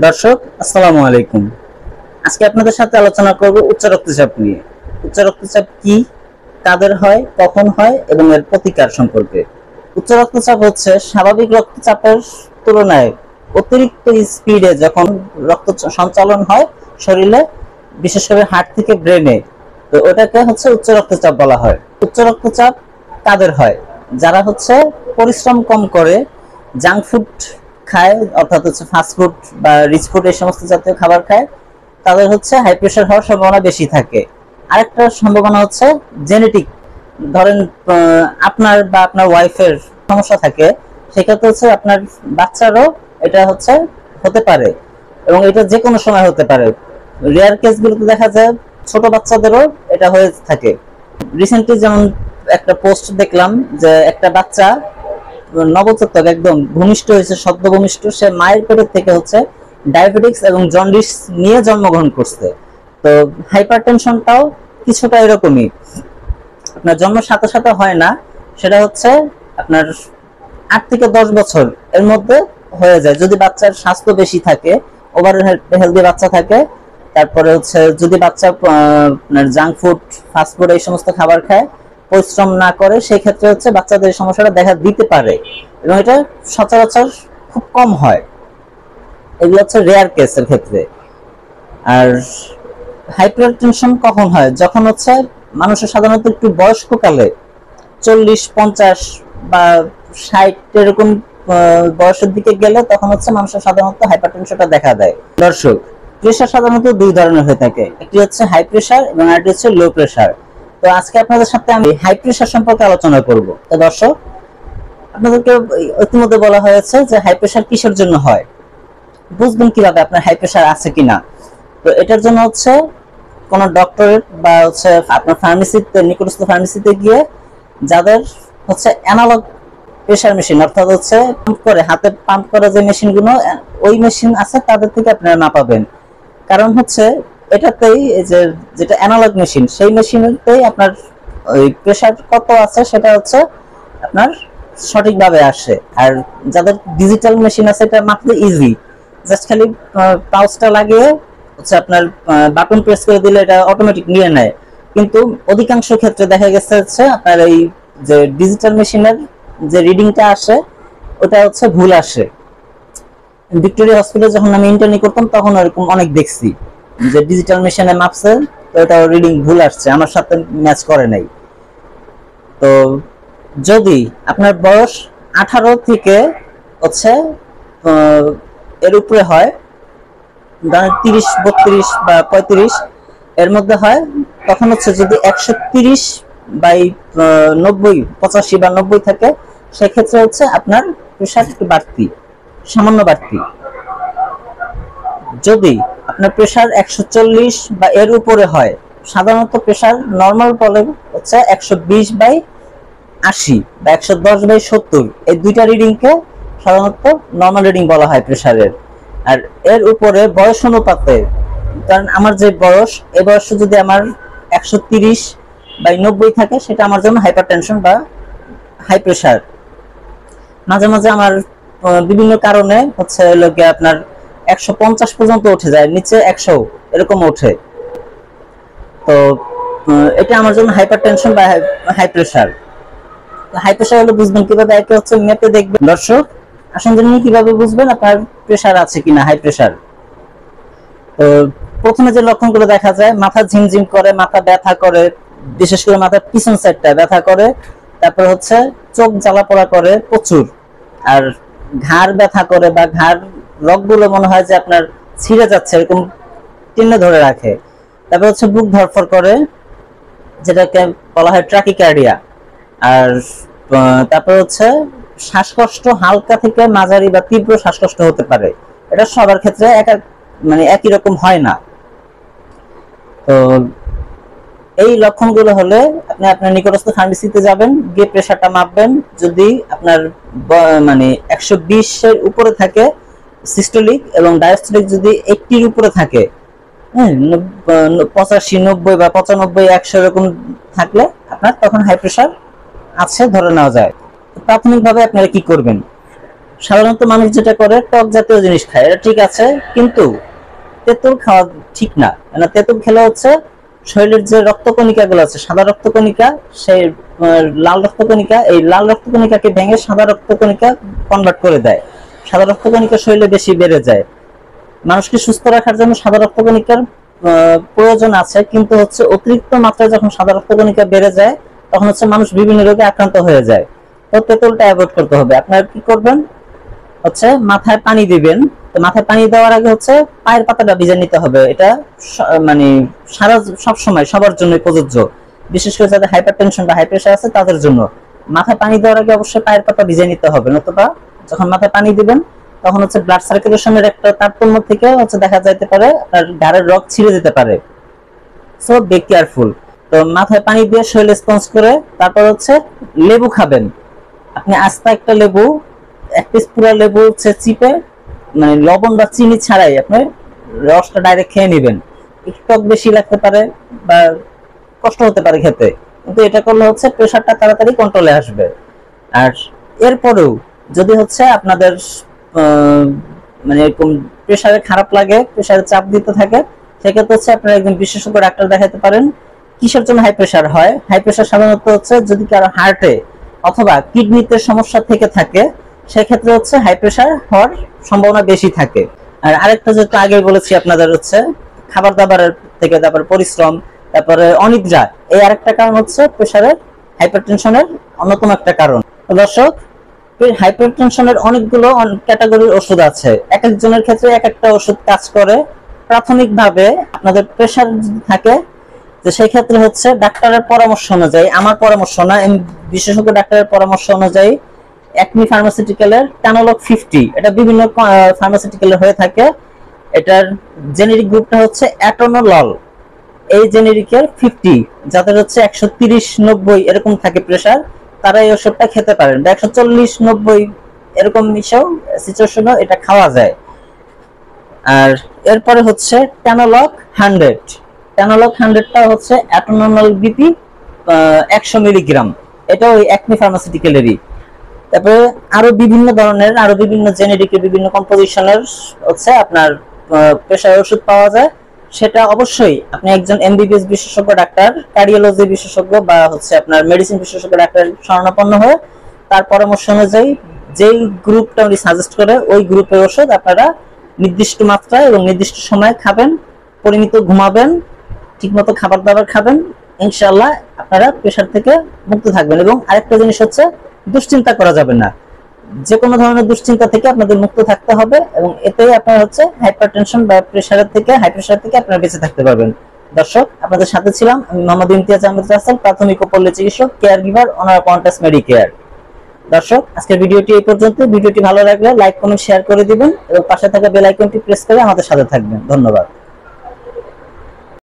দর্শক, আসসালামু আলাইকুম। আজকে আপনাদের সাথে আলোচনা করব উচ্চ রক্তচাপ নিয়ে। উচ্চ রক্তচাপ কি, কাদের হয়, কখন হয় এবং এর প্রতিকার সম্পর্কে। উচ্চ রক্তচাপ হচ্ছে স্বাভাবিক রক্তচাপের তুলনায় অতিরিক্ত স্পিডে যখন রক্ত সঞ্চালন হয় শরীরে, বিশেষ করে হার্ট থেকে ব্রেনে, তো ওটাকে হচ্ছে উচ্চ রক্তচাপ বলা হয়। উচ্চ রক্তচাপ কাদের হয়? যারা হচ্ছে পরিশ্রম কম করে, জাঙ্ক ফুড খায়, অর্থাৎ হচ্ছে ফাস্ট ফুড বা রিচ ফুড এই সমস্ত জাতীয় খাবার খায়, তাদের হচ্ছে হাই প্রেশার হওয়ার সম্ভাবনা বেশি থাকে। আরেকটা সম্ভাবনা হচ্ছে জেনেটিক ধরেন আপনার বা আপনার ওয়াইফের সমস্যা থাকে, সেক্ষেত্রে হচ্ছে আপনার বাচ্চারও এটা হচ্ছে হতে পারে এবং এটা যে কোনো সময় হতে পারে। রেয়ার কেসগুলোতে দেখা যায় ছোট বাচ্চাদেরও এটা হয়ে থাকে। রিসেন্টলি যেমন একটা পোস্ট দেখলাম যে একটা বাচ্চা নবজাতক একদম ভূমিষ্ঠ হয়েছে সদ্য ভূমিষ্ঠ সে মায়ের পেটের থেকে হচ্ছে ডায়াবেটিক্স এবং জন্ডিস নিয়ে জন্মগ্রহণ করছে। তো হাইপার টেনশনটাও কিছুটা এরকমই। আপনার জন্মের সাথে সাথে হয় না, সেটা হচ্ছে আপনার আট থেকে দশ বছর এর মধ্যে হয়ে যায়। যদি বাচ্চার স্বাস্থ্য বেশি থাকে ওভার হেলদি বাচ্চা থাকে, তারপরে হচ্ছে যদি বাচ্চা আপনার জাঙ্ক ফুড ফাস্ট ফুড এই সমস্ত খাবার খায় পরিশ্রম না করে সেই ক্ষেত্রে হচ্ছে বাচ্চাদের সমস্যাটা দেখা দিতে পারে। এবং এটা সচরাচর খুব কম হয়। এগুলো হচ্ছে রেয়ার কেসের ক্ষেত্রে। আর হাইপারটেনশন কখন হয়? যখন হচ্ছে মানুষের সাধারণত একটু বয়স্ককালে চল্লিশ, পঞ্চাশ বা ষাট এরকম বয়সের দিকে গেলে তখন হচ্ছে মানুষের সাধারণত হাইপারটেনশনটা দেখা দেয়। দর্শক প্রেশার সাধারণত দুই ধরনের হয়ে থাকে। একটি হচ্ছে হাই প্রেশার এবং আরেকটি হচ্ছে লো প্রেশার তো আজকে আপনাদের সাথে আমি হাই প্রেশার সম্পর্কে আলোচনা করব। তো দর্শক, আপনাদেরকে ইতিমধ্যে বলা হয়েছে যে হাই প্রেশার কিসের জন্য হয়? বুঝবেন কীভাবে আপনার হাই প্রেশার আছে কিনা। তো এটার জন্য হচ্ছে কোন ডক্টরের বা হচ্ছে আপনার ফার্মেসিতে নিকটস্থ ফার্মেসিতে গিয়ে যাদের হচ্ছে অ্যানালগ প্রেশার মেশিন অর্থাৎ হচ্ছে পাম্প করে, হাতে পাম্প করা যে মেশিনগুলো ওই মেশিন আছে, তাদের থেকে আপনারা না পাবেন। কারণ হচ্ছে এটাতেই যে যেটা অ্যানালগ মেশিন সেই মেশিনেতেই আপনার ওই প্রেশার কত আছে সেটা হচ্ছে আপনার সঠিকভাবে আসে। আর যাদের ডিজিটাল মেশিন আছে, এটা মাপতে ইজি জাস্ট খালি পাউচটা লাগিয়ে হচ্ছে আপনার বাটন প্রেস করে দিলে এটা অটোমেটিক নিয়ে নেয়। কিন্তু অধিকাংশ ক্ষেত্রে দেখা গেছে হচ্ছে আপনার এই যে ডিজিটাল মেশিনের যে রিডিংটা আসে, ওটা হচ্ছে ভুল আসে। ভিক্টোরিয়া হসপিটালে যখন আমি ইন্টার্নি করতাম, তখন এরকম অনেক দেখছি। যে ডিজিটাল মেশিনে মাপছে, তো এটা রিডিং ভুল আসছে, আমার সাথে ম্যাচ করে নাই। তো যদি আপনার বয়স আঠারো থেকে হচ্ছে এর উপরে হয় তিরিশ, বত্রিশ বা পঁয়ত্রিশ, এর মধ্যে হয়, তখন হচ্ছে যদি একশো তিরিশ বাই নব্বই, পঁচাশি বা নব্বই থাকে, সেক্ষেত্রে হচ্ছে আপনার একটু বাড়তি, সামান্য বাড়তি। যদি আপনার প্রেশার একশো চল্লিশ বা এর উপরে হয়, সাধারণত প্রেশার নর্মাল বলে হচ্ছে একশো বিশ বাই আশি বা একশো দশ বাই সত্তর। এই দুইটা রিডিংকে সাধারণত নর্মাল রিডিং বলা হয় প্রেশারের আর এর উপরে বয়স অনুপাতে, কারণ আমার যে বয়স, এ বয়সে যদি আমার একশো তিরিশ বাই নব্বই থাকে, সেটা আমার জন্য হাইপার টেনশন বা হাই প্রেশার মাঝে মাঝে আমার বিভিন্ন কারণে হচ্ছে গিয়ে আপনার একশো পঞ্চাশ পর্যন্ত উঠে যায়, নিচে একশো, এরকম ওঠে। তো এটা আমার জন্য হাইপার টেনশন বা হাই প্রেশার হাই প্রেশার হলে বুঝবেন কীভাবে হচ্ছে মেপে দেখবেন। দর্শক, আসুন জেনে নিই কীভাবে বুঝবেন আপনার প্রেশার আছে কিনা হাই প্রেশার তো, প্রথমে যে লক্ষণগুলো দেখা যায়, মাথা ঝিমঝিম করে, মাথা ব্যথা করে, বিশেষ করে মাথার পিছন সাইডটা ব্যথা করে, তারপর হচ্ছে চোখ জ্বালা পোড়া করে প্রচুর। আর ঘাড় ব্যথা করে বা ঘাড় রগগুলো মনে হয় যে আপনার ছিঁড়ে যাচ্ছে, এরকম টেনে ধরে রাখে। তারপর হচ্ছে বুক ধরফর করে, যেটাকে বলা হয় ট্রাকিকার্ডিয়া। আর তারপর হচ্ছে শ্বাসকষ্ট হালকা থেকে মাঝারি বা তীব্র শ্বাসকষ্ট হতে পারে। এটা সবার ক্ষেত্রে এক- মানে একই রকম হয় না। তো এই লক্ষণগুলো হলে আপনি আপনার নিকটস্থ ফার্মেসিতে যাবেন, গিয়ে প্রেশারটা মাপবেন। যদি আপনার মানে একশো বিশের উপরে থাকে সিস্টোলিক এবং ডায়াস্টোলিক যদি একটির উপরে থাকে হ্যাঁ পঁচাশি, নব্বই বা পঁচানব্বই, একশো এরকম থাকলে আপনার তখন হাই প্রেশার আছে ধরে নেওয়া যায়। প্রাথমিকভাবে আপনারা কি করবেন? সাধারণত মানুষ যেটা করে, টক জাতীয় জিনিস খায়, এটা ঠিক আছে, কিন্তু তেঁতুল খাওয়া ঠিক না। মানে তেঁতুল খেলে হচ্ছে শরীরের যে রক্তকণিকা গুলো আছে, সাদা রক্তকণিকা, সেই লাল রক্তকণিকা, এই লাল রক্তকণিকাকে ভেঙে সাদা রক্তকণিকা কনভার্ট করে দেয়। সাদা রক্তকণিকা শরীরে বেশি বেড়ে যায়। মানুষকে সুস্থ রাখার জন্য সাদা রক্তকণিকার প্রয়োজন আছে, কিন্তু হচ্ছে অতিরিক্ত মাত্রায় যখন সাদা রক্তকণিকা বেড়ে যায়, তখন হচ্ছে মানুষ বিভিন্ন রোগে আক্রান্ত হয়ে যায়। তো তেঁতুলটা অ্যাভয়েড করতে হবে। আপনারা কি করবেন? হচ্ছে মাথায় পানি দিবেন। তো মাথায় পানি দেওয়ার আগে হচ্ছে পায়ের পাতাটা ভিজে নিতে হবে। এটা মানে সারা সব সময়, সবার জন্য প্রযোজ্য। বিশেষ করে যাদের হাইপার টেনশন বা হাই প্রেশার আছে, তাদের জন্য। মাথায় পানি দেওয়ার আগে অবশ্যই পায়ের পাতা ভিজে নিতে হবে, নতুবা যখন মাথায় পানি দিবেন, তখন হচ্ছে ব্লাড সার্কুলেশনের একটা তারতম্য থেকে হচ্ছে দেখা যাইতে পারে আপনার ঘাড়ের রক ছিঁড়ে যেতে পারে। সো বি কেয়ারফুল তো মাথায় পানি দিয়ে শরীর স্পঞ্জ করে, তারপর হচ্ছে লেবু খাবেন। আপনি আস্তা একটা লেবু, এক পিস পুরো লেবু হচ্ছে চিপে মানে লবণ বা চিনি ছাড়াই আপনি রসটা ডাইরেক্ট খেয়ে নেবেন। একটু বেশি লাগতে পারে বা কষ্ট হতে পারে খেতে। কিন্তু এটা করলে হচ্ছে প্রেশারটা তাড়াতাড়ি কন্ট্রোলে আসবে। আর এরপরেও যদি হচ্ছে আপনাদের মানে এরকম প্রেশারে খারাপ লাগে প্রেশারে চাপ দিতে থাকে, সেক্ষেত্রে হচ্ছে আপনারা একজন বিশেষজ্ঞ ডাক্তার দেখাতে পারেন। কিসের জন্য হাই প্রেশার হয়? হাই প্রেশার সাধারণত হচ্ছে যদি কারও হার্টে অথবা কিডনিতে সমস্যা থেকে থাকে, সেক্ষেত্রে হচ্ছে হাই প্রেশার হওয়ার সম্ভাবনা বেশি থাকে। আর আরেকটা যেটা আগে বলেছি আপনাদের হচ্ছে, খাবার দাবারের থেকে তারপর পরিশ্রম, তারপরে অনিদ্রা, এই আরেকটা কারণ হচ্ছে প্রেশারের হাইপারটেনশনের অন্যতম একটা কারণ। দর্শক হাইপারটেনশনের অনেকগুলো ক্যাটাগরির ওষুধ আছে। এক একজনের ক্ষেত্রে এক একটা ওষুধ কাজ করে। প্রাথমিকভাবে আপনাদের প্রেশার যদি থাকে তো সেই ক্ষেত্রে হচ্ছে ডাক্তারের পরামর্শ অনুযায়ী, আমার পরামর্শ না বিশেষজ্ঞ ডাক্তারের পরামর্শ অনুযায়ী একমি ফার্মাসিউটিক্যালের টানোলক ফিফটি এটা বিভিন্ন ফার্মাসিউটিক্যালের হয়ে থাকে। এটার জেনেরিক গ্রুপটা হচ্ছে অ্যাটোনোলল এই জেনেরিকের ফিফটি যাদের হচ্ছে একশো তিরিশ, নব্বই, এরকম থাকে প্রেশার তারা এই ওষুধটা খেতে পারেন। বা একশো চল্লিশ, নব্বই এরকম মিশেও সিচুয়েশনও এটা খাওয়া যায়। আর এরপরে হচ্ছে ট্যানোলক হান্ড্রেড ট্যানোলক হান্ড্রেডটা হচ্ছে অ্যাটোনল বিপি একশো মিলিগ্রাম এটা ওই একমি ফার্মাসিউটিক্যালেরই তারপরে আরও বিভিন্ন ধরনের, আরও বিভিন্ন জেনেরিকের বিভিন্ন কম্পোজিশনের হচ্ছে আপনার প্রেশার ওষুধ পাওয়া যায়। সেটা অবশ্যই আপনি একজন এমবিবিএস বিশেষজ্ঞ, ডাক্তার কার্ডিওলজি বিশেষজ্ঞ বা হচ্ছে আপনার মেডিসিন বিশেষজ্ঞ ডাক্তার শরণাপন্ন হয়ে তার পরামর্শ অনুযায়ী যেই গ্রুপটা উনি সাজেস্ট করে, ওই গ্রুপের ওষুধ আপনারা নির্দিষ্ট মাত্রায় এবং নির্দিষ্ট সময়ে খাবেন, পরিমিত ঘুমাবেন, ঠিকমতো খাবার দাবার খাবেন, ইনশাআল্লাহ আপনারা প্রেশার থেকে মুক্ত থাকবেন। এবং আরেকটা জিনিস হচ্ছে, দুশ্চিন্তা করা যাবে না। যে কোনো ধরনের দুশ্চিন্তা থেকে আপনাদের মুক্ত থাকতে হবে এবং এতে আপনারা হচ্ছে হাইপারটেনশন বা প্রেশারের থেকে হাই প্রেশার থেকে আপনারা বেঁচে থাকতে পারবেন। দর্শক, আপনাদের সাথে ছিলাম আমি মোহাম্মদ ইমতিয়াজ আহমেদ রাসেল, প্রাথমিক ও পল্লী চিকিৎসক কেয়ার গিভার অনার কন্টাস মেডিকেয়ার দর্শক, আজকের ভিডিওটি এই পর্যন্ত। ভিডিওটি ভালো লাগলে লাইক কমেন্ট শেয়ার করে দিবেন এবং পাশে থাকা বেল আইকনটি প্রেস করে আমাদের সাথে থাকবেন। ধন্যবাদ।